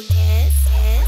Yes. guess.